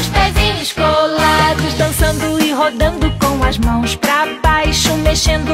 os pezinhos colados, dançando e rodando com as mãos pra baixo, mexendo